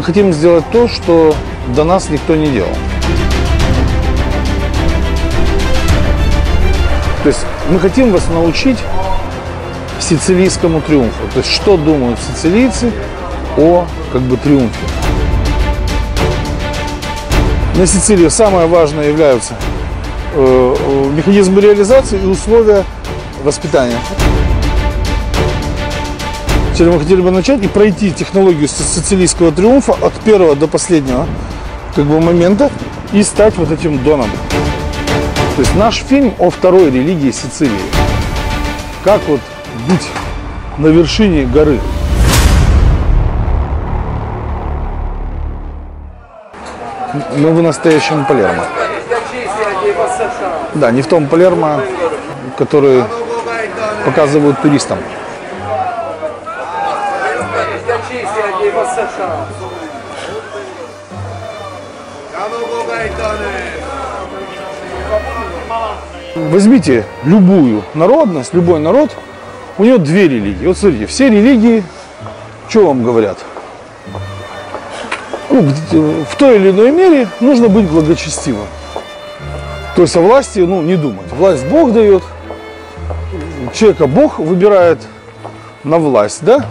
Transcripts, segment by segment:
мы хотим сделать то, что до нас никто не делал. То есть мы хотим вас научить сицилийскому триумфу. То есть что думают сицилийцы о как бы триумфе. На Сицилии самое важное являются э, э, механизмы реализации и условия воспитания. Теперь мы хотели бы начать и пройти технологию сицилийского триумфа от первого до последнего как бы, момента и стать вот этим доном. То есть наш фильм о второй религии Сицилии. Как вот быть на вершине горы. Мы в настоящем Палермо. Да, не в том Палермо, который показывают туристам. Возьмите любую народность, любой народ, у него две религии. Вот смотрите, все религии, что вам говорят? Ну, в той или иной мере нужно быть благочестивым. То есть о власти, ну, не думать. Власть Бог дает, человека Бог выбирает на власть, да?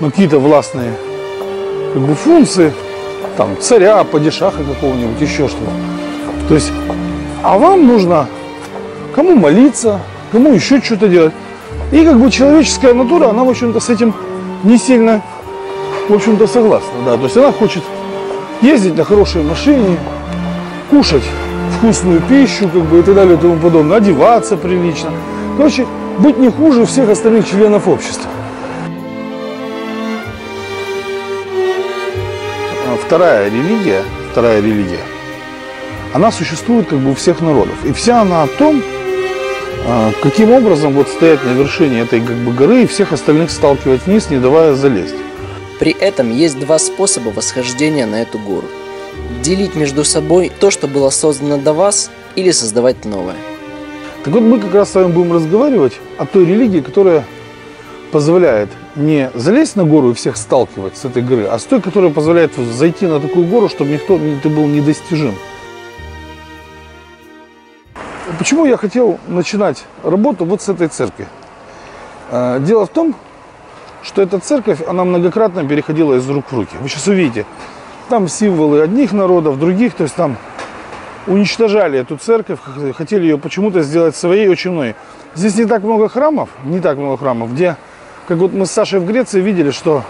Ну, какие-то властные как бы, функции, там, царя, падишаха какого-нибудь, еще что-то. То есть, а вам нужно кому молиться, кому еще что-то делать. И как бы человеческая натура, она, в общем-то, с этим не сильно, в общем-то, согласна. Да. То есть она хочет ездить на хорошей машине, кушать вкусную пищу, как бы и так далее и тому подобное, одеваться прилично. Короче, быть не хуже всех остальных членов общества. Вторая религия, вторая религия, она существует как бы у всех народов. И вся она о том, а, каким образом вот стоять на вершине этой как бы горы и всех остальных сталкивать вниз, не давая залезть. При этом есть два способа восхождения на эту гору. Делить между собой то, что было создано до вас, или создавать новое. Так вот мы как раз с вами будем разговаривать о той религии, которая позволяет не залезть на гору и всех сталкивать с этой горы, а с той, которая позволяет зайти на такую гору, чтобы никто ты был недостижим. Почему я хотел начинать работу вот с этой церкви? А, дело в том, что эта церковь, она многократно переходила из рук в руки. Вы сейчас увидите, там символы одних народов, других, то есть там уничтожали эту церковь, хотели ее почему-то сделать своей очень многие. Здесь не так много храмов, не так много храмов, где, как вот мы с Сашей в Греции видели, что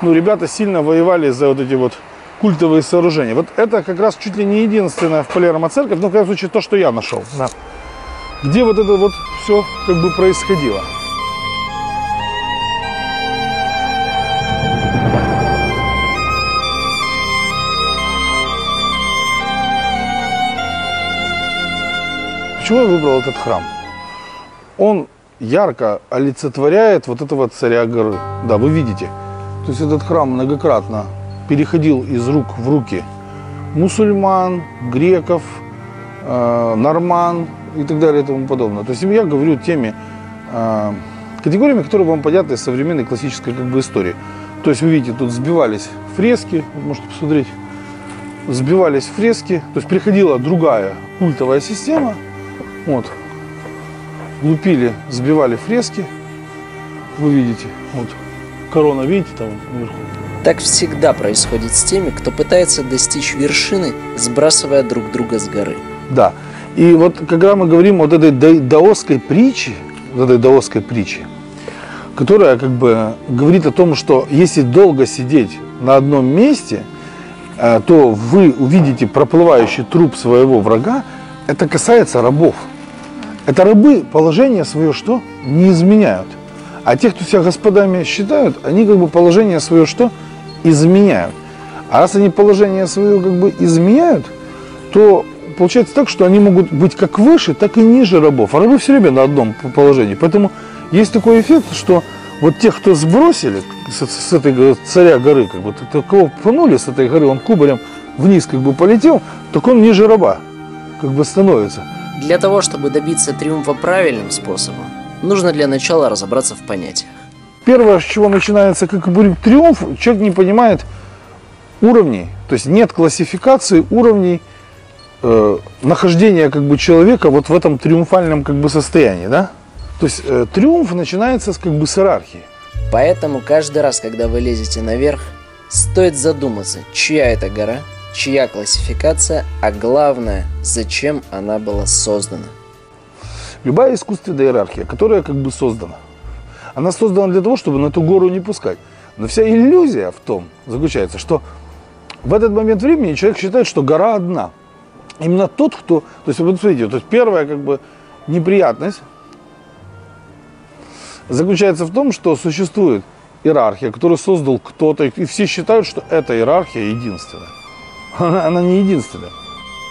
ну, ребята сильно воевали за вот эти вот культовые сооружения. Вот это как раз чуть ли не единственная в Палермо церковь, но в крайнем случае то, что я нашел. Да. Где вот это вот все как бы происходило. Почему я выбрал этот храм? Он ярко олицетворяет вот этого царя горы. Да, вы видите. То есть этот храм многократно переходил из рук в руки мусульман, греков, э, норман и так далее и тому подобное. То есть я говорю теми э, категориями, которые вам понятны из современной классической как бы, истории. То есть вы видите, тут сбивались фрески, вы можете посмотреть, сбивались фрески, то есть приходила другая культовая система, вот, лупили, сбивали фрески, вы видите, вот, корона, видите, там наверху, так всегда происходит с теми, кто пытается достичь вершины, сбрасывая друг друга с горы. Да. И вот когда мы говорим вот этой даосской притче, вот этой даосской притче, которая как бы говорит о том, что если долго сидеть на одном месте, э, то вы увидите проплывающий труп своего врага. Это касается рабов. Это рабы положение свое что? Не изменяют. А те, кто себя господами считают, они как бы положение свое что? изменяют. А раз они положение свое как бы изменяют, то получается так, что они могут быть как выше, так и ниже рабов. А рабы все время на одном положении. Поэтому есть такой эффект, что вот тех, кто сбросили с, с этой царя горы, как бы, кого пнули с этой горы, он кубарем вниз как бы полетел, так он ниже раба как бы становится. Для того, чтобы добиться триумфа правильным способом, нужно для начала разобраться в понятиях. Первое, с чего начинается как бы триумф, человек не понимает, уровней, то есть нет классификации уровней э, нахождения как бы человека вот в этом триумфальном как бы состоянии, да? То есть э, триумф начинается с как бы с иерархии. Поэтому каждый раз, когда вы лезете наверх, стоит задуматься, чья это гора, чья классификация, а главное, зачем она была создана. Любая искусственная иерархия, которая как бы создана, она создана для того, чтобы на эту гору не пускать. Но вся иллюзия в том заключается, что в этот момент времени человек считает, что гора одна. Именно тот, кто... То есть, вот смотрите, то есть первая как бы неприятность заключается в том, что существует иерархия, которую создал кто-то, и все считают, что эта иерархия единственная. Она, она не единственная.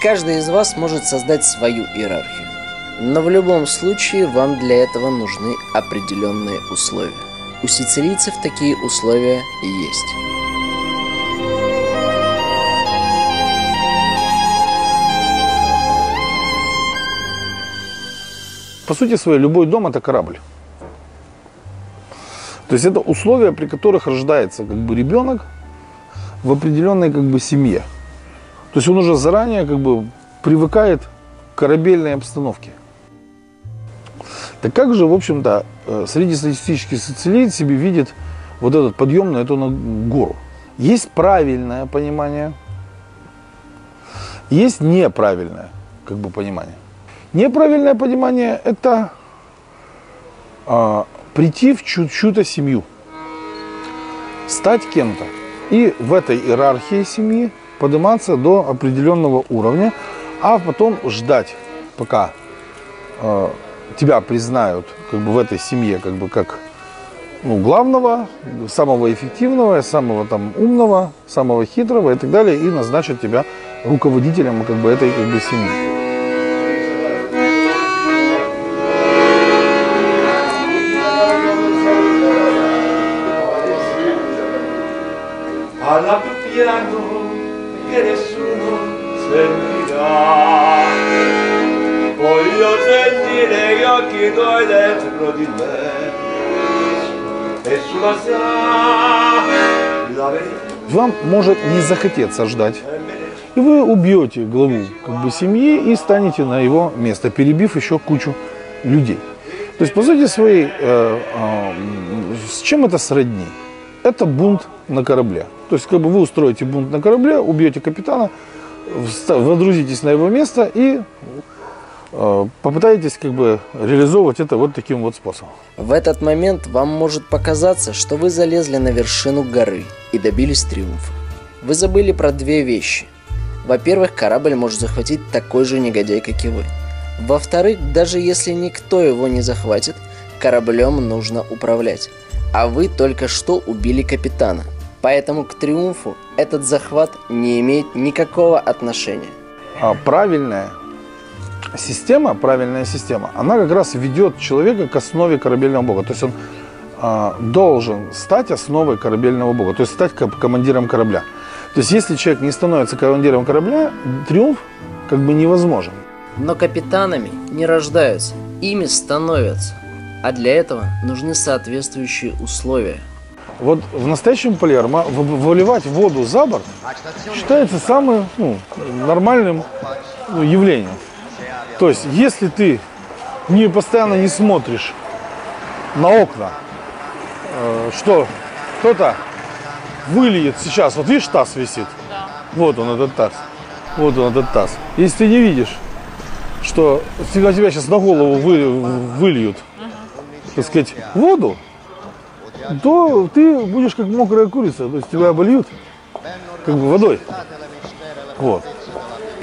Каждый из вас может создать свою иерархию. Но в любом случае вам для этого нужны определенные условия. У сицилийцев такие условия есть. По сути своей, любой дом это корабль. То есть это условия, при которых рождается как бы ребенок в определенной как бы семье. То есть он уже заранее как бы привыкает к корабельной обстановке. Так как же, в общем-то, э, среднестатистический сицилиец себе видит вот этот подъем на эту гору? Есть правильное понимание, есть неправильное как бы понимание. Неправильное понимание – это а, прийти в чью-то семью, стать кем-то и в этой иерархии семьи подниматься до определенного уровня, а потом ждать, пока э, тебя признают как бы в этой семье как бы как ну, главного, самого эффективного, самого там умного, самого хитрого и так далее, и назначат тебя руководителем как бы этой как бы семьи. Alla più piano nessuno sentirà. Voglio sentire gli occhi tuoi dentro di me. Nessuno sa la. Вам может не захотеться ждать. И вы убьете главу как бы, семьи и станете на его место, перебив еще кучу людей. То есть, по сути своей, э, э, с чем это сродни? Это бунт на корабле. То есть, как бы вы устроите бунт на корабле, убьете капитана, водрузитесь на его место и э, попытаетесь как бы реализовывать это вот таким вот способом. В этот момент вам может показаться, что вы залезли на вершину горы и добились триумфа. Вы забыли про две вещи. Во-первых, корабль может захватить такой же негодяй, как и вы. Во-вторых, даже если никто его не захватит, кораблем нужно управлять. А вы только что убили капитана. Поэтому к триумфу этот захват не имеет никакого отношения. А правильная система, правильная система, она как раз ведет человека к основе корабельного бога. То есть он а, должен стать основой корабельного бога, то есть стать командиром корабля. То есть если человек не становится командиром корабля, триумф как бы невозможен. Но капитанами не рождаются, ими становятся. А для этого нужны соответствующие условия. Вот в настоящем Палермо выливать воду за борт считается самым ну, нормальным ну, явлением. То есть, если ты не постоянно не смотришь на окна, э, что кто-то выльет сейчас, вот видишь, таз висит, вот он этот таз, вот он этот таз. Если ты не видишь, что тебя сейчас на голову вы, выльют так сказать, воду, то ты будешь как мокрая курица, то есть тебя обольют как бы водой. Вот.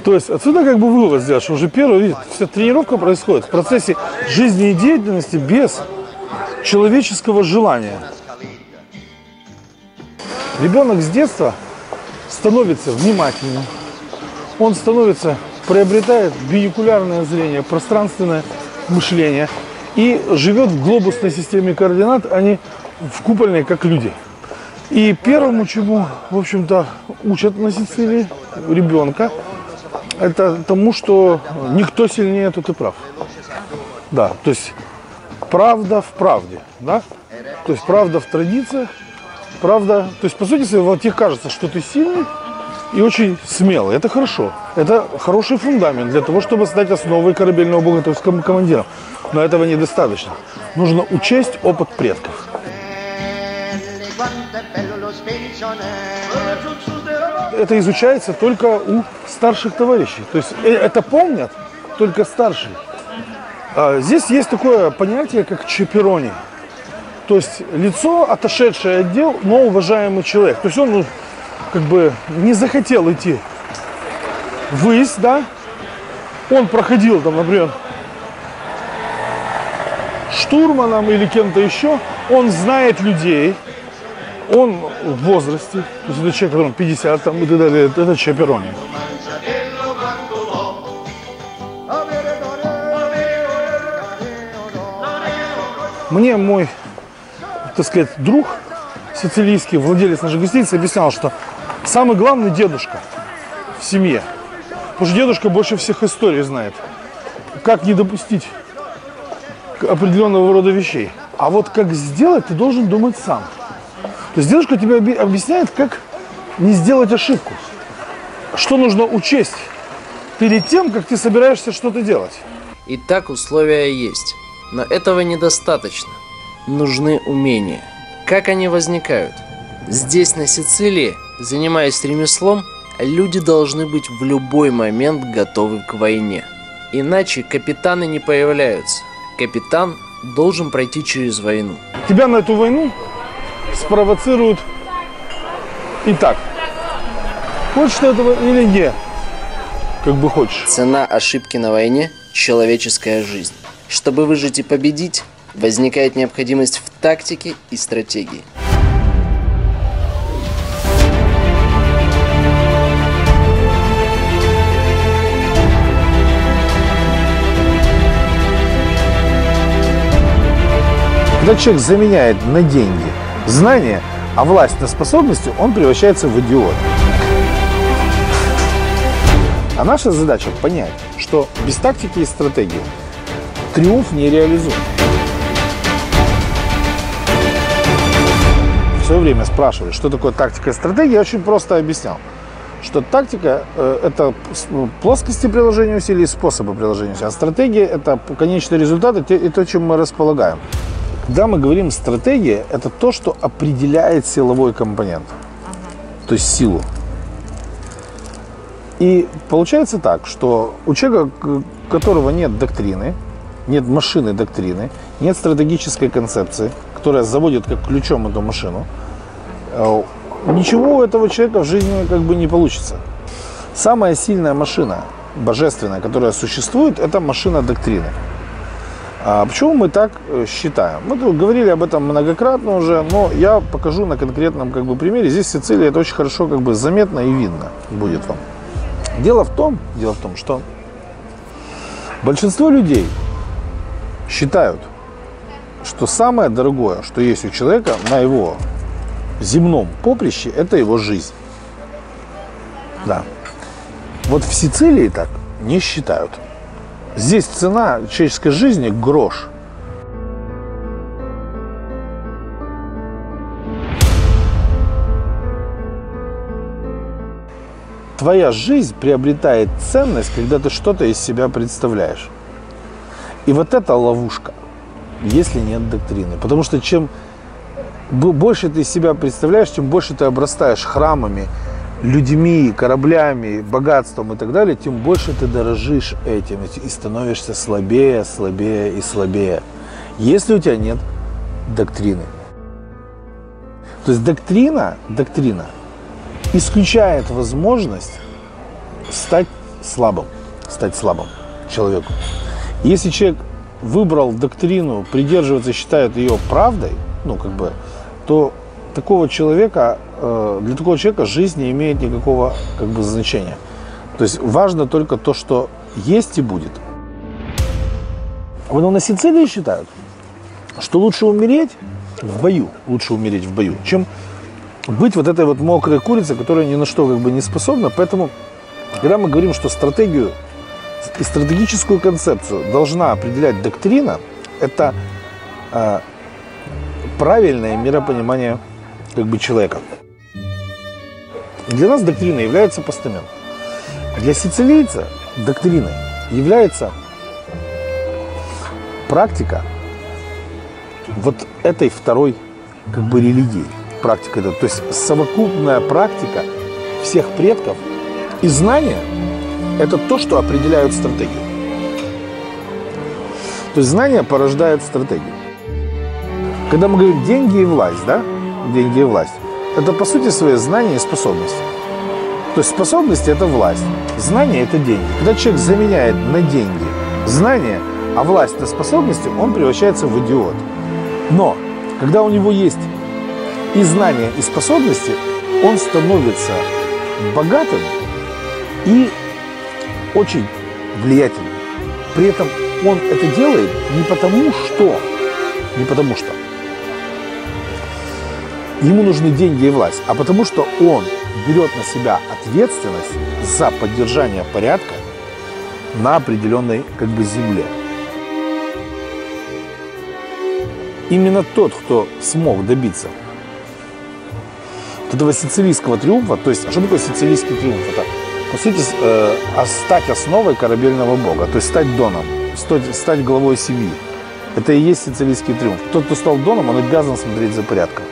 То есть отсюда как бы вывод сделать, что уже первый, видите, вся тренировка происходит в процессе жизнедеятельности без человеческого желания. Ребенок с детства становится внимательным, он становится, приобретает бинокулярное зрение, пространственное мышление – и живет в глобусной системе координат, а не в купольной, как люди. И первому, чему, в общем-то, учат на Сицилии ребенка, это тому, что никто сильнее, тут и прав. Да, то есть правда в правде, да? То есть правда в традициях, правда. То есть, по сути, вот тебе кажется, что ты сильный и очень смелый. Это хорошо. Это хороший фундамент для того, чтобы стать основой корабельного бога, то есть ком- командиром. Но этого недостаточно. Нужно учесть опыт предков. Это изучается только у старших товарищей. То есть э, это помнят только старшие. А Здесь есть такое понятие, как чаперони. То есть лицо, отошедшее от дел, но уважаемый человек. То есть он ну, как бы не захотел идти ввысь, да? Он проходил там, например, штурманом или кем-то еще. Он знает людей, он в возрасте, то есть это человек, которому 50 там, и так далее, это, чаперони. Мне мой, так сказать, друг сицилийский, владелец нашей гостиницы, объяснял, что самый главный дедушка в семье. Потому что дедушка больше всех историй знает. Как не допустить определенного рода вещей. А вот как сделать, ты должен думать сам. То есть дедушка тебе объясняет, как не сделать ошибку. Что нужно учесть перед тем, как ты собираешься что-то делать. Итак, условия есть. Но этого недостаточно. Нужны умения. Как они возникают? Здесь, на Сицилии, занимаясь ремеслом, люди должны быть в любой момент готовы к войне. Иначе капитаны не появляются. Капитан должен пройти через войну. Тебя на эту войну спровоцируют и так. Хочешь ты этого или нет? Как бы хочешь. Цена ошибки на войне – человеческая жизнь. Чтобы выжить и победить, возникает необходимость в тактике и стратегии. Когда человек заменяет на деньги знания, а власть на способности, он превращается в идиота. А наша задача понять, что без тактики и стратегии триумф не реализуем. В свое время спрашивали, что такое тактика и стратегия, я очень просто объяснял, что тактика э, это ну, плоскости приложения усилий способы приложения усилий, а стратегия это конечный результат и то, чем мы располагаем. Когда мы говорим стратегия, это то, что определяет силовой компонент, то есть силу. И получается так, что у человека, у которого нет доктрины, нет машины доктрины, нет стратегической концепции, которая заводит как ключом эту машину, э, ничего у этого человека в жизни как бы не получится. Самая сильная машина, божественная, которая существует, это машина доктрины. А почему мы так э, считаем? Мы говорили об этом многократно уже, но я покажу на конкретном как бы, примере. Здесь в Сицилии это очень хорошо как бы, заметно и видно будет вам. Дело в том, дело в том, что большинство людей считают, что самое дорогое, что есть у человека на его земном поприще, это его жизнь. Да. Вот в Сицилии так не считают. Здесь цена человеческой жизни грош. Твоя жизнь приобретает ценность, когда ты что-то из себя представляешь. И вот это ловушка, если нет доктрины. Потому что чем бо- больше ты из себя представляешь, тем больше ты обрастаешь храмами, людьми, кораблями, богатством и так далее, тем больше ты дорожишь этим и становишься слабее, слабее и слабее. Если у тебя нет доктрины. То есть доктрина, доктрина исключает возможность стать слабым, стать слабым человеком. Если человек выбрал доктрину, придерживаться, считает ее правдой, ну, как бы, то такого человека, для такого человека жизнь не имеет никакого, как бы, значения. То есть важно только то, что есть и будет. Вот на Сицилии считают, что лучше умереть в бою, лучше умереть в бою, чем быть вот этой вот мокрой курицей, которая ни на что как бы не способна. Поэтому, когда мы говорим, что стратегию и стратегическую концепцию должна определять доктрина, это э, правильное миропонимание как бы человека. Для нас доктрина является постамент. Для сицилийца доктриной является практика вот этой второй как бы религии. Практика это, то есть совокупная практика всех предков и знания – это то, что определяют стратегию. То есть знание порождает стратегию. Когда мы говорим деньги и власть, да, деньги и власть, это по сути свои знания и способности. То есть способности – это власть, знания – это деньги. Когда человек заменяет на деньги знания, а власть на способности, он превращается в идиот. Но когда у него есть и знания, и способности, он становится богатым и очень влиятельным. При этом он это делает не потому что, не потому что ему нужны деньги и власть, а потому что он берет на себя ответственность за поддержание порядка на определенной как бы земле. Именно тот, кто смог добиться этого сицилийского триумфа, то есть, а что такое сицилийский триумф? Это, по сути, э, стать основой корабельного бога, то есть стать доном, стать, стать главой семьи. Это и есть сицилийский триумф. Тот, кто стал доном, он обязан смотреть за порядком.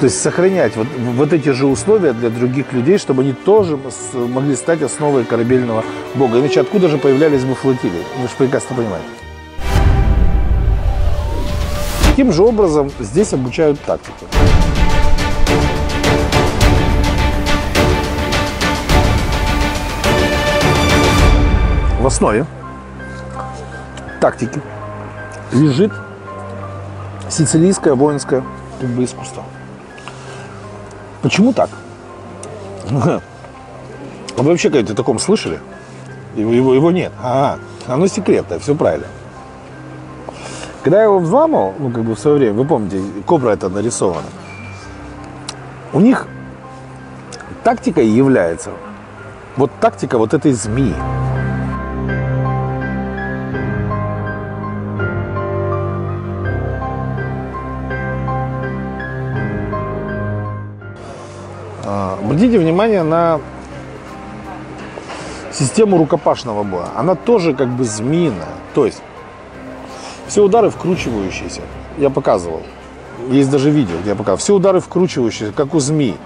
То есть сохранять вот, вот эти же условия для других людей, чтобы они тоже могли стать основой корабельного бога. Иначе откуда же появлялись бы флотилии? Вы же прекрасно понимаете. Таким же образом здесь обучают тактику. В основе тактики лежит сицилийское воинское искусство. Почему так? А вы вообще когда о таком слышали? Его, его, его нет. А, оно секретное, все правильно. Когда я его взламывал, ну, как бы в свое время, вы помните, кобра это нарисована, у них тактикой является вот тактика вот этой змеи. Обратите внимание на систему рукопашного боя. Она тоже как бы змеиная. То есть все удары вкручивающиеся. Я показывал. Есть даже видео, где я показывал. Все удары вкручивающиеся, как у змеи.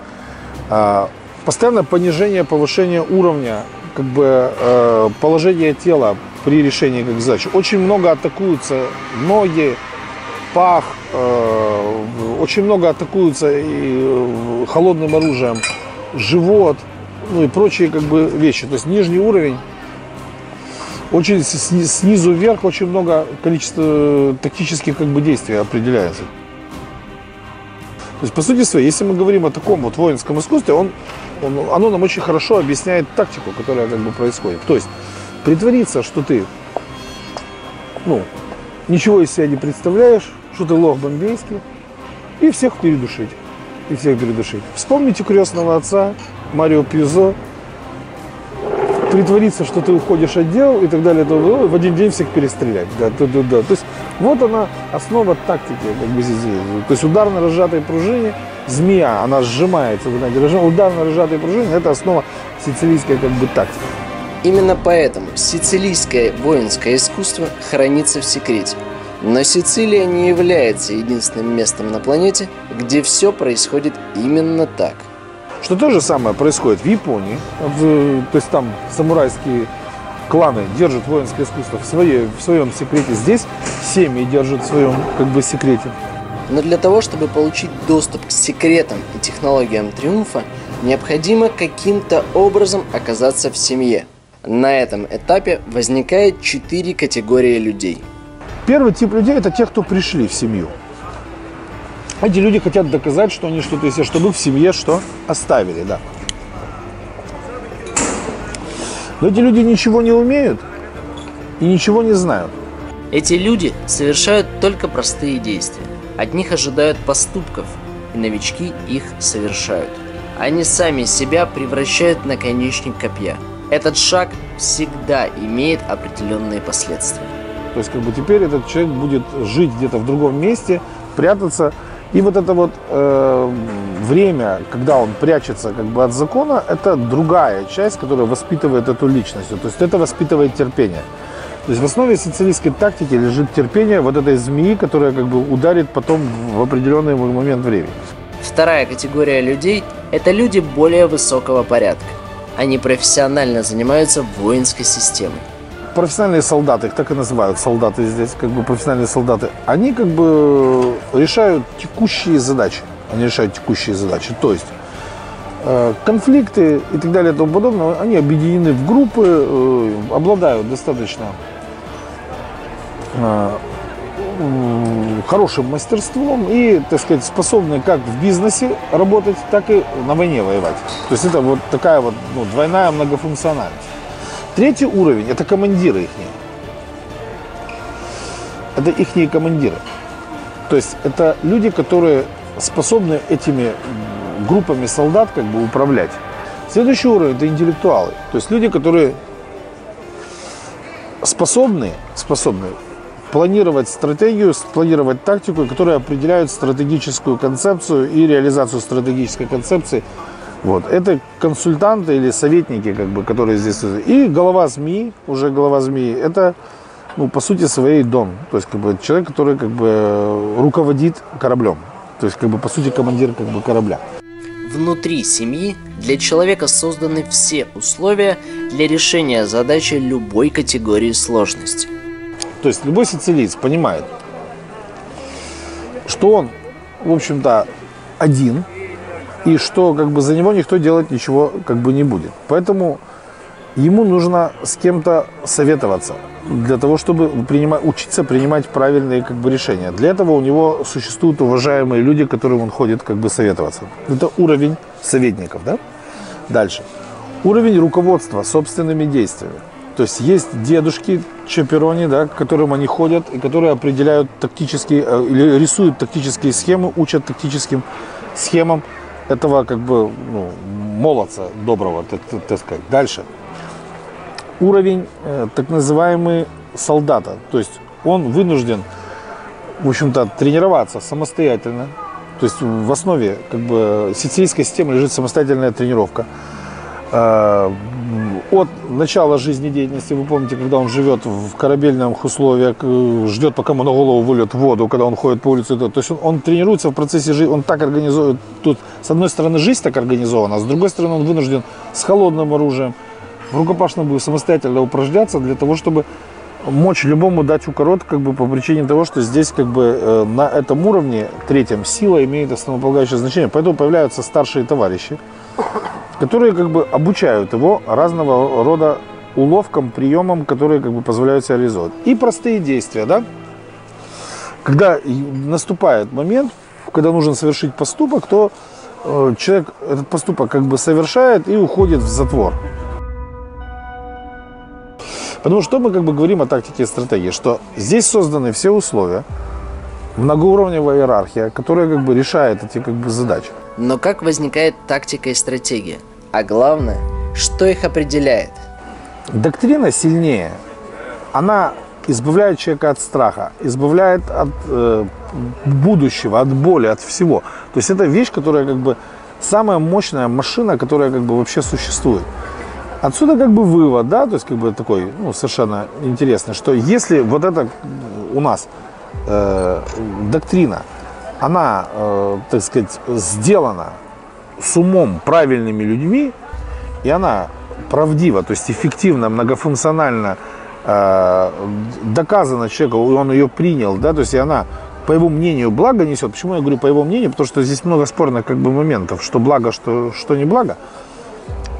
А, постоянное понижение, повышение уровня, как бы э, положение тела при решении как задач. Очень много атакуются ноги, пах, э, очень много атакуются и э, холодным оружием, живот, ну и прочие как бы вещи. То есть нижний уровень очень снизу вверх очень много количества тактических как бы действий определяется. То есть, по сути своей, если мы говорим о таком вот воинском искусстве, он, он, оно нам очень хорошо объясняет тактику, которая как бы происходит. То есть, притвориться, что ты, ну, ничего из себя не представляешь, что ты лох бомбейский, и всех передушить. И всех передушить. Вспомните крестного отца Марио Пьюзо, притвориться, что ты уходишь от дел и так далее, то, в один день всех перестрелять. Да, да, да, да. То есть вот она основа тактики, как бы здесь. То есть удар на разжатой пружине, змея, она сжимается, вы знаете, удар на разжатой пружине – это основа сицилийской как бы тактики. Именно поэтому сицилийское воинское искусство хранится в секрете. Но Сицилия не является единственным местом на планете, где все происходит именно так. Что то же самое происходит в Японии. То есть там самурайские кланы держат воинское искусство в, своей, в своем секрете. Здесь семьи держат в своем как бы секрете. Но для того, чтобы получить доступ к секретам и технологиям триумфа, необходимо каким-то образом оказаться в семье. На этом этапе возникает четыре категории людей. Первый тип людей – это те, кто пришли в семью. Эти люди хотят доказать, что они что-то есть, чтобы в семье что оставили, да. Но эти люди ничего не умеют и ничего не знают. Эти люди совершают только простые действия. От них ожидают поступков, и новички их совершают. Они сами себя превращают на наконечник копья. Этот шаг всегда имеет определенные последствия. То есть, как бы теперь этот человек будет жить где-то в другом месте, прятаться И вот это вот э, время, когда он прячется как бы от закона, это другая часть, которая воспитывает эту личность. То есть это воспитывает терпение. То есть в основе сицилийской тактики лежит терпение вот этой змеи, которая как бы ударит потом в определенный момент времени. Вторая категория людей – это люди более высокого порядка. Они профессионально занимаются воинской системой. Профессиональные солдаты, их так и называют солдаты здесь, как бы профессиональные солдаты, они как бы решают текущие задачи. Они решают текущие задачи. То есть э, конфликты и так далее и тому подобное, они объединены в группы, э, обладают достаточно э, хорошим мастерством и, так сказать, способны как в бизнесе работать, так и на войне воевать. То есть это вот такая вот ну, двойная многофункциональность. Третий уровень – это командиры их. Это их командиры. То есть это люди, которые способны этими группами солдат как бы управлять. Следующий уровень – это интеллектуалы. То есть люди, которые способны, способны планировать стратегию, планировать тактику, которые определяют стратегическую концепцию и реализацию стратегической концепции. Вот. Это консультанты или советники, как бы, которые здесь. И голова змеи, уже голова змеи, это ну, по сути своей дон. То есть как бы, человек, который как бы, руководит кораблем. То есть, как бы, по сути, командир как бы, корабля. Внутри семьи для человека созданы все условия для решения задачи любой категории сложности. То есть любой сицилиец понимает, что он, в общем-то, один, и что как бы за него никто делать ничего как бы не будет. Поэтому ему нужно с кем-то советоваться для того, чтобы принимать, учиться принимать правильные как бы, решения. Для этого у него существуют уважаемые люди, которым он ходит как бы советоваться. Это уровень советников. Да? Дальше. Уровень руководства собственными действиями. То есть есть дедушки, чемпионы, да, к которым они ходят и которые определяют тактические э, или рисуют тактические схемы, учат тактическим схемам этого как бы ну, молодца доброго, так, сказать. Дальше. Уровень э, так называемый солдата. То есть он вынужден, в общем-то, тренироваться самостоятельно. То есть в основе как бы сицилийской системы лежит самостоятельная тренировка. Э, От начала жизнедеятельности, вы помните, когда он живет в корабельных условиях, э, ждет, пока ему на голову выльет воду, когда он ходит по улице, то то есть он, он тренируется в процессе жизни, он так организует, тут с одной стороны жизнь так организована, а с другой стороны он вынужден с холодным оружием, в рукопашном бою самостоятельно упражняться для того, чтобы мочь любому дать укорот, как бы по причине того, что здесь как бы э, на этом уровне третьем сила имеет основополагающее значение. Поэтому появляются старшие товарищи, которые как бы обучают его разного рода уловкам, приемам, которые как бы позволяют себя реализовать. И простые действия, да? Когда наступает момент, когда нужно совершить поступок, то э, человек этот поступок как бы совершает и уходит в затвор. Потому что мы как бы говорим о тактике и стратегии, что здесь созданы все условия, многоуровневая иерархия, которая как бы решает эти как бы задачи. Но как возникает тактика и стратегия? А главное, что их определяет? Доктрина сильнее. Она избавляет человека от страха, избавляет от э, будущего, от боли, от всего. То есть это вещь, которая как бы самая мощная машина, которая как бы вообще существует. Отсюда как бы вывод, да, то есть как бы такой, ну, совершенно интересный, что если вот это у нас э, доктрина, она, э, так сказать, сделана с умом правильными людьми, и она правдива, то есть эффективно, многофункционально э, доказана человеку, и он ее принял, да, то есть и она по его мнению благо несет. Почему я говорю по его мнению? Потому что здесь много спорных как бы моментов, что благо, что, что не благо.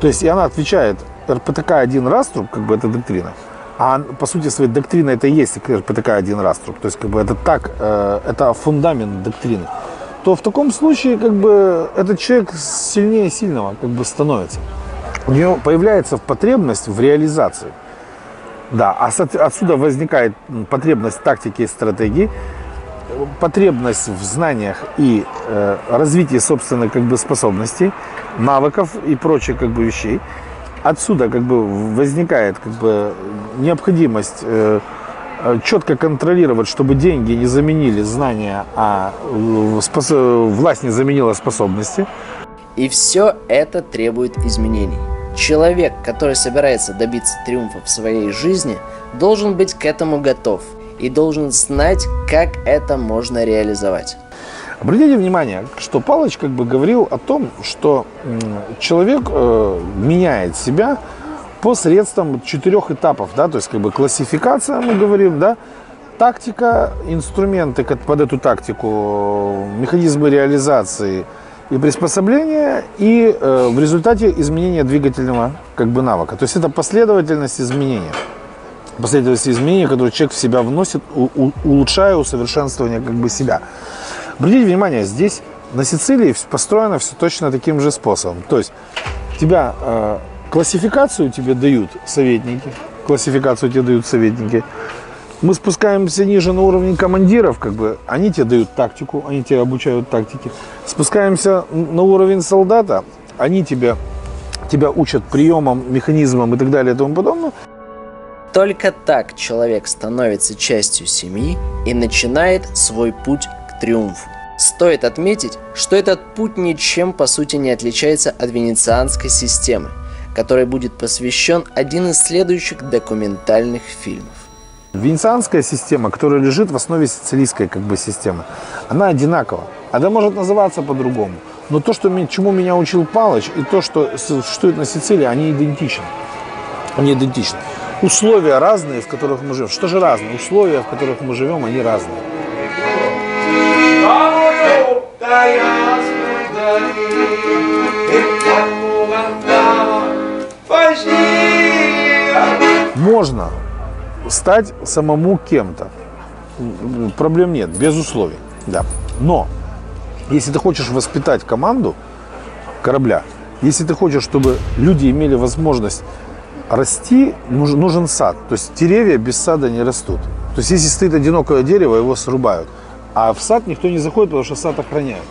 То есть и она отвечает РПТК один раструб, как бы это доктрина. А по сути своей доктрина это и есть РПТК один раструб. То есть как бы это так, э, это фундамент доктрины. То в таком случае как бы этот человек сильнее сильного как бы становится. У него появляется потребность в реализации. Да, а отсюда возникает потребность тактики и стратегии, потребность в знаниях и э, развитии собственных как бы способностей, навыков и прочих как бы вещей. Отсюда как бы возникает как бы необходимость э, э, четко контролировать, чтобы деньги не заменили знания, а э, спос- власть не заменила способности. И все это требует изменений. Человек, который собирается добиться триумфа в своей жизни, должен быть к этому готов и должен знать, как это можно реализовать. Обратите внимание, что Палыч как бы говорил о том, что человек э, меняет себя посредством четырех этапов, да, то есть как бы классификация, мы говорим, да, тактика, инструменты под эту тактику, механизмы реализации и приспособления, и э, в результате изменения двигательного как бы навыка. То есть это последовательность изменения последовательность изменений, которые человек в себя вносит, у- у- улучшая усовершенствование как бы себя. Обратите внимание, здесь на Сицилии построено все точно таким же способом. То есть тебя э, классификацию тебе дают советники, классификацию тебе дают советники. Мы спускаемся ниже на уровень командиров, как бы они тебе дают тактику, они тебя обучают тактике. Спускаемся на уровень солдата, они тебя, тебя учат приемам, механизмам и так далее и тому подобное. Только так человек становится частью семьи и начинает свой путь к. Стоит отметить, что этот путь ничем по сути не отличается от венецианской системы, которой будет посвящен один из следующих документальных фильмов. Венецианская система, которая лежит в основе сицилийской как бы, системы, она одинакова. Она может называться по-другому. Но то, что, чему меня учил Палыч, и то, что существует на Сицилии, они идентичны. Они идентичны. Условия разные, в которых мы живем. Что же разные? Условия, в которых мы живем, они разные. Можно стать самому кем-то. Проблем нет, без условий. Да. Но если ты хочешь воспитать команду корабля, если ты хочешь, чтобы люди имели возможность расти, нуж- нужен сад. То есть деревья без сада не растут. То есть если стоит одинокое дерево, его срубают. А в сад никто не заходит, потому что сад охраняют.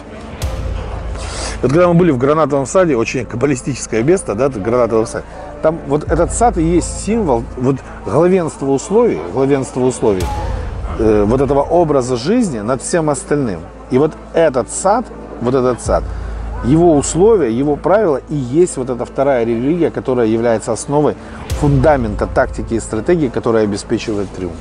Вот когда мы были в гранатовом саде, очень каббалистическое место, да, гранатовый сад, там вот этот сад и есть символ вот главенства условий, главенства условий, э, вот этого образа жизни над всем остальным. И вот этот сад, вот этот сад, его условия, его правила и есть вот эта вторая религия, которая является основой фундамента тактики и стратегии, которая обеспечивает триумф.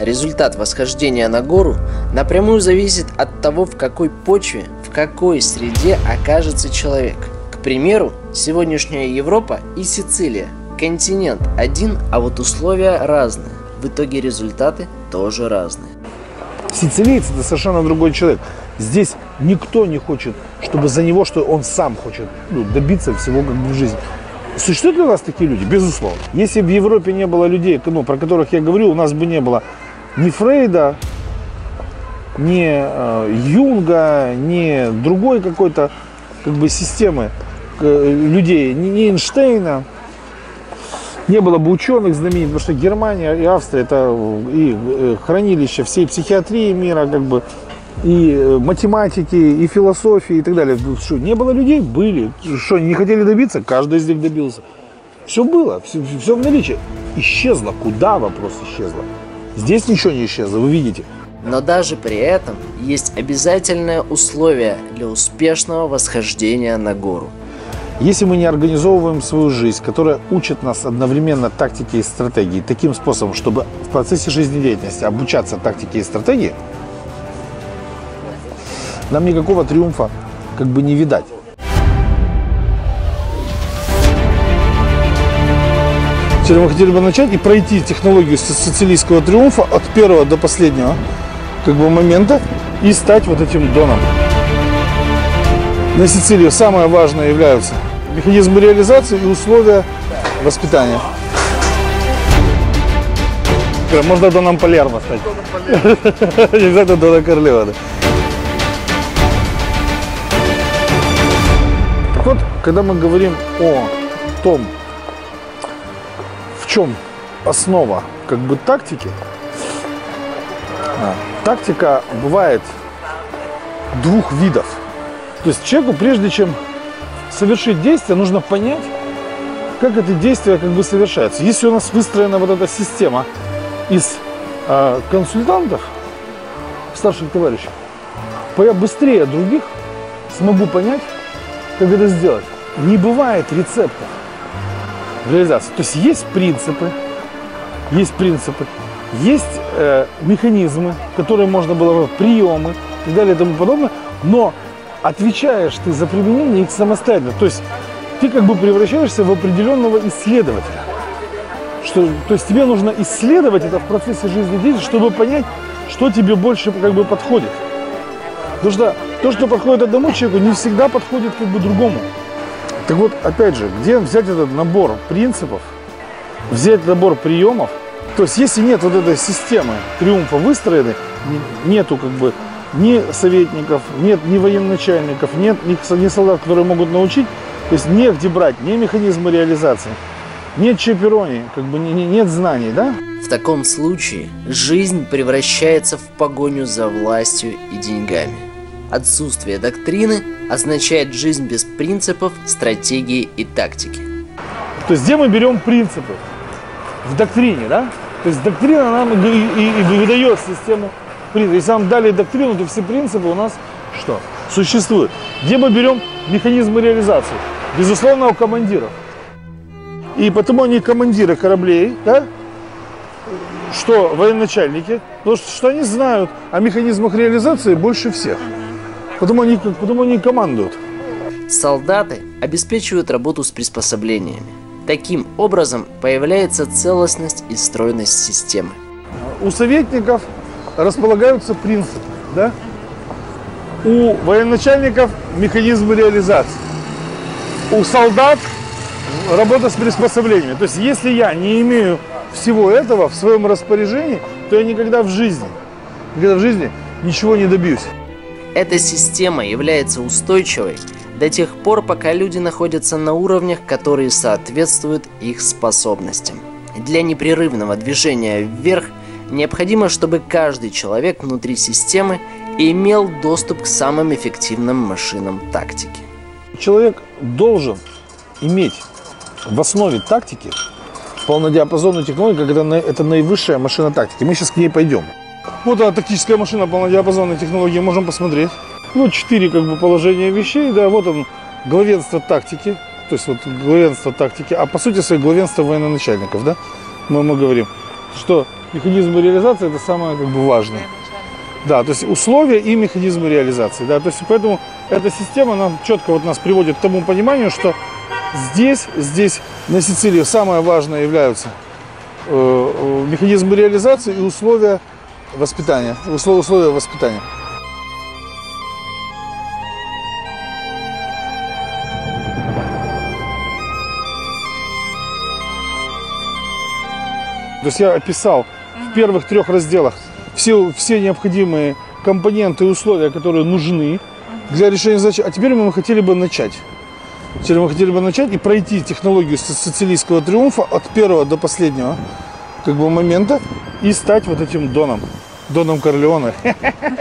Результат восхождения на гору напрямую зависит от того, в какой почве, в какой среде окажется человек. К примеру, сегодняшняя Европа и Сицилия. Континент один, а вот условия разные. В итоге результаты тоже разные. Сицилиец это совершенно другой человек. Здесь никто не хочет, чтобы за него, что он сам хочет ну, добиться всего как бы в жизни. Существуют ли у нас такие люди? Безусловно. Если бы в Европе не было людей, ну, про которых я говорю, у нас бы не было ни Фрейда, ни э, Юнга, ни другой какой-то как бы системы э, людей, ни, Эйнштейна, не было бы ученых знаменитых, потому что Германия и Австрия это и э, хранилище всей психиатрии мира, как бы, и математики, и философии, и так далее. Ну, Что, не было людей? Были. Что, они не хотели добиться? Каждый из них добился. Все было, все, все в наличии. Исчезло. Куда вопрос исчезло? Здесь ничего не исчезло, вы видите. Но даже при этом есть обязательное условие для успешного восхождения на гору. Если мы не организовываем свою жизнь, которая учит нас одновременно тактике и стратегии, таким способом, чтобы в процессе жизнедеятельности обучаться тактике и стратегии, нам никакого триумфа как бы не видать. Сегодня мы хотели бы начать и пройти технологию сицилийского триумфа от первого до последнего как бы момента и стать вот этим доном. На Сицилии самое важное являются механизмы реализации и условия воспитания. Можно Доном Палермо стать. Не обязательно Дона Корлеона. Так вот, когда мы говорим о том, чем основа как бы тактики, а, тактика бывает двух видов. То есть человеку, прежде чем совершить действие, нужно понять, как это действие как бы совершается. Если у нас выстроена вот эта система из а, консультантов, старших товарищей, то я быстрее других смогу понять, как это сделать. Не бывает рецептов в реализации. То есть есть принципы, есть принципы, есть э, механизмы, которые можно было, приемы и далее и тому подобное, но отвечаешь ты за применение их самостоятельно. То есть ты как бы превращаешься в определенного исследователя. Что, то есть тебе нужно исследовать это в процессе жизнедеятельности, чтобы понять, что тебе больше как бы подходит. Потому что то, что подходит одному человеку, не всегда подходит как бы другому. Так вот, опять же, где взять этот набор принципов, взять набор приемов, то есть если нет вот этой системы триумфа выстроенной, не- нету как бы ни советников, нет ни военачальников, нет ни, солдат, которые могут научить, то есть негде брать ни механизмы реализации, нет чапероний, как бы не- не- нет знаний, да? В таком случае жизнь превращается в погоню за властью и деньгами. Отсутствие доктрины означает жизнь без принципов, стратегии и тактики. То есть где мы берем принципы? В доктрине, да? То есть доктрина нам и, и- и выдает систему принципов. Если нам дали доктрину, то все принципы у нас что? Существуют. Где мы берем механизмы реализации? Безусловно, у командиров. И потому они командиры кораблей, да? Что военачальники, потому что, что они знают о механизмах реализации больше всех. Потому они, потому они командуют. Солдаты обеспечивают работу с приспособлениями. Таким образом появляется целостность и стройность системы. У советников располагаются принципы, да? У военачальников механизмы реализации. У солдат работа с приспособлениями. То есть, если я не имею всего этого в своем распоряжении, то я никогда в жизни, никогда в жизни ничего не добьюсь. Эта система является устойчивой до тех пор, пока люди находятся на уровнях, которые соответствуют их способностям. Для непрерывного движения вверх необходимо, чтобы каждый человек внутри системы имел доступ к самым эффективным машинам тактики. Человек должен иметь в основе тактики полнодиапазонную технологию, на- это наивысшая машина тактики. Мы сейчас к ней пойдем. Вот она тактическая машина полнодиапазонной технологии, можем посмотреть. Вот четыре как бы положения вещей, да, вот он главенство тактики, то есть вот главенство тактики, а по сути своей главенство военачальников, да, мы, мы говорим, что механизмы реализации это самое как бы важное. Да, то есть условия и механизмы реализации. Да, то есть поэтому эта система нам четко вот нас приводит к тому пониманию, что здесь, здесь на Сицилии самое важное являются э, э, механизмы реализации и условия воспитания. Условия, условия воспитания. То есть я описал в первых трех разделах все, все необходимые компоненты и условия, которые нужны для решения задачи. А теперь мы хотели бы начать. Теперь мы хотели бы начать и пройти технологию соц- социалистского триумфа от первого до последнего как бы, момента и стать вот этим Доном. Доном Корлеоне.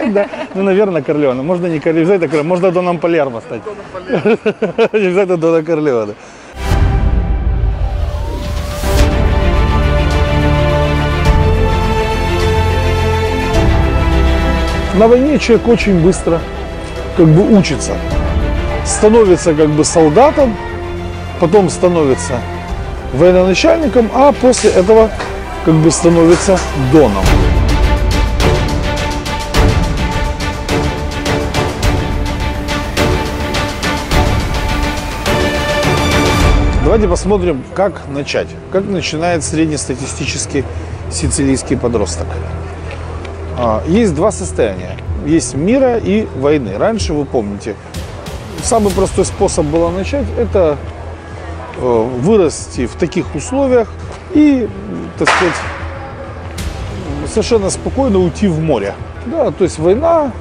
Да, ну, наверное, Корлеоне. Можно не обязательно. Можно Доном Палермо стать. Не обязательно Доном Корлеоне. На войне человек очень быстро как бы учится. Становится как бы солдатом, потом становится военачальником, а после этого как бы становится доном. Давайте посмотрим, как начать. Как начинает среднестатистический сицилийский подросток. А, Есть два состояния. Есть мира и войны. Раньше, вы помните, самый простой способ было начать – это э, вырасти в таких условиях и, так сказать, совершенно спокойно уйти в море. Да, то есть война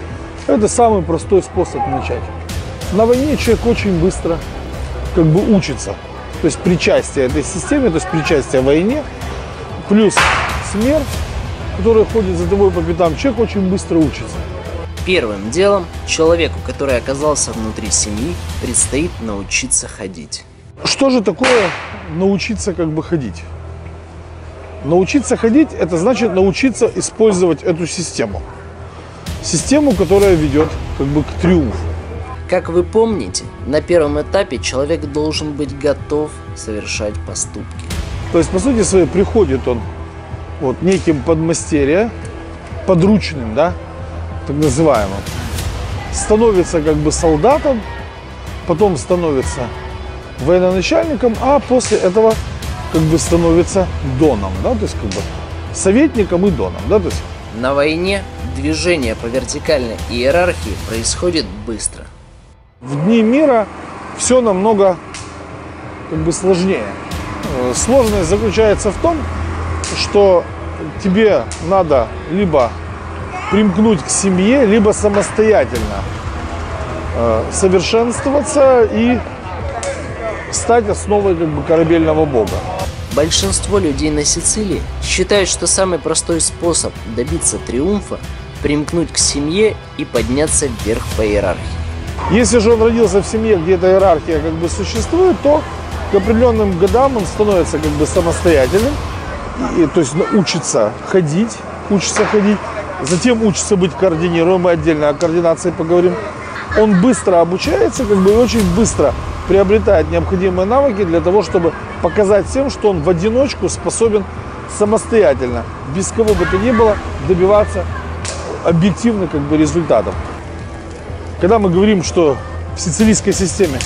– это самый простой способ начать. На войне человек очень быстро как бы учится. То есть причастие этой системе, то есть причастие войне, плюс смерть, которая ходит за тобой по пятам, человек очень быстро учится. Первым делом человеку, который оказался внутри семьи, предстоит научиться ходить. Что же такое научиться как бы ходить? Научиться ходить – это значит научиться использовать эту систему. Систему, которая ведет как бы к триумфу. Как вы помните, на первом этапе человек должен быть готов совершать поступки. То есть, по сути своей, приходит он вот неким подмастерье, подручным, да, так называемым, становится как бы солдатом, потом становится военачальником, а после этого как бы становится доном, да, то есть как бы советником и доном, да, то есть На войне движение по вертикальной иерархии происходит быстро. в дни мира все намного как бы сложнее. Э, Сложность заключается в том, что тебе надо либо примкнуть к семье, либо самостоятельно э, совершенствоваться и стать основой как бы корабельного бога. Большинство людей на Сицилии считают, что самый простой способ добиться триумфа – примкнуть к семье и подняться вверх по иерархии. Если же он родился в семье, где эта иерархия как бы существует, то к определенным годам он становится как бы самостоятельным, и, то есть учится ходить, учится ходить, затем учится быть координируемым, мы отдельно о координации поговорим. Он быстро обучается, как бы и очень быстро приобретает необходимые навыки для того, чтобы показать всем, что он в одиночку способен самостоятельно, без кого бы то ни было, добиваться объективных как бы, результатов. Когда мы говорим, что в сицилийской системе,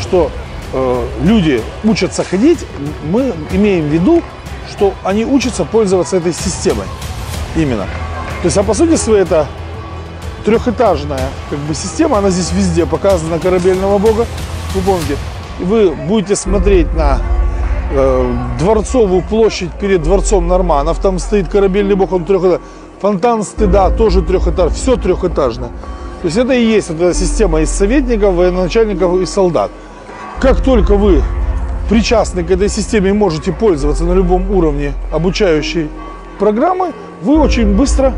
что э, люди учатся ходить, мы имеем в виду, что они учатся пользоваться этой системой именно. То есть, а по сути своей это трехэтажная как бы система, она здесь везде показана корабельного бога, И вы будете смотреть на э, дворцовую площадь перед дворцом Норманов, там стоит корабельный бог, он трехэтажный. Фонтан стыда тоже трехэтажный, все трехэтажное. То есть это и есть эта система из советников, военачальников и солдат. Как только вы причастны к этой системе и можете пользоваться на любом уровне обучающей программы, вы очень быстро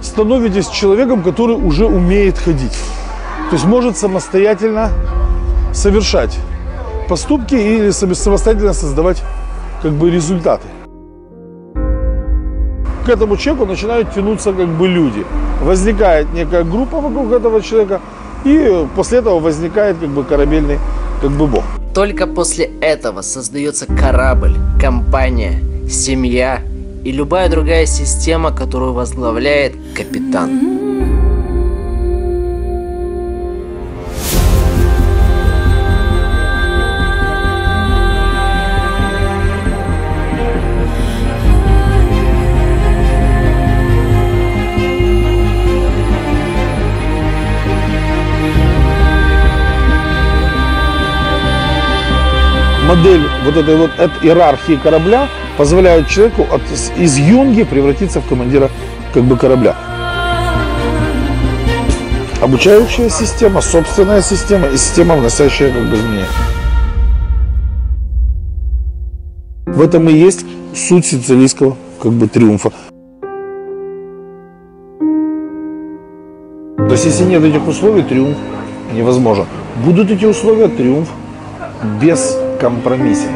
становитесь человеком, который уже умеет ходить. То есть может самостоятельно совершать поступки или сам- самостоятельно создавать как бы результаты. К этому человеку начинают тянуться как бы люди. Возникает некая группа вокруг этого человека, и после этого возникает как бы корабельный как бы бог. Только после этого создается корабль, компания, семья и любая другая система, которую возглавляет капитан. Модель вот этой вот эт- иерархии корабля позволяет человеку от- из юнги превратиться в командира как бы корабля. Обучающая система, собственная система и система, вносящая как бы изменения. В этом и есть суть сицилийского как бы триумфа. То есть, если нет этих условий, триумф невозможен. Будут эти условия, триумф без компромиссов.